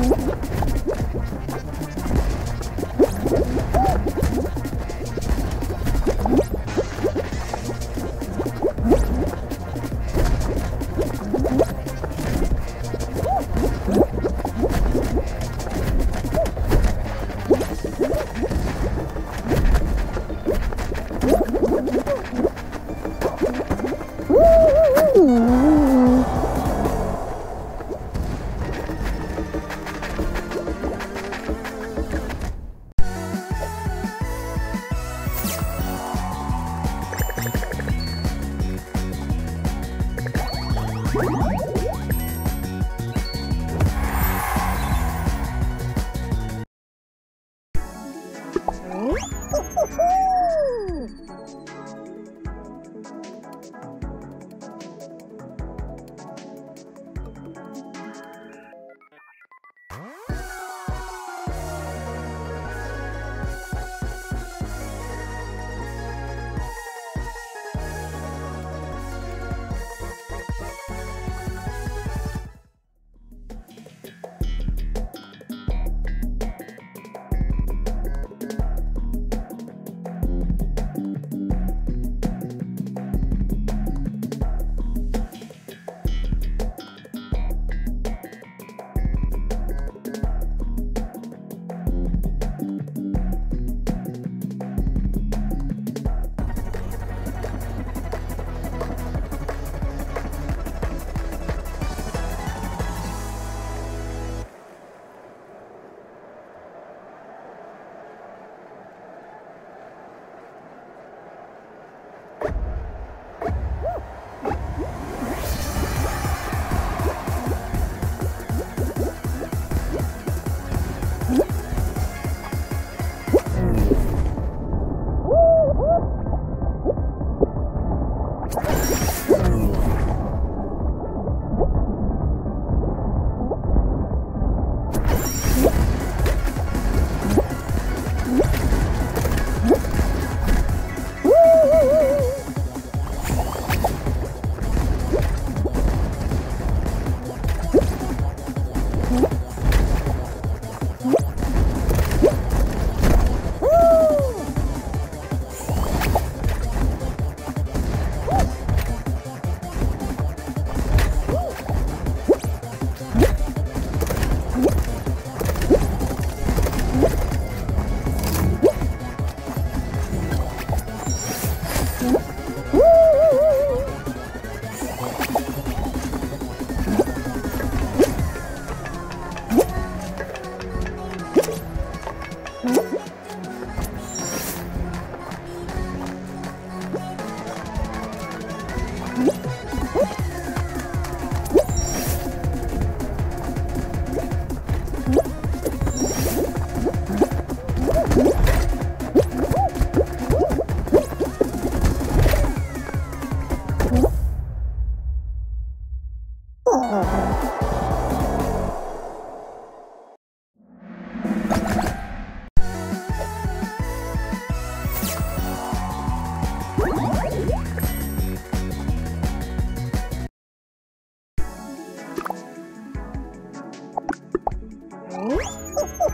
What? Ho, ho, ho.